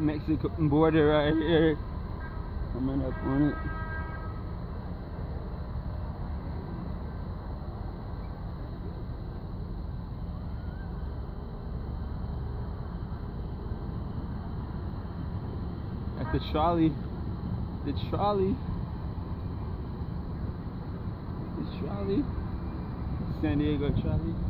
Mexican border right here. Coming up on it. At the trolley. The trolley. The trolley. San Diego trolley.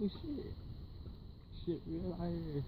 故事是越来越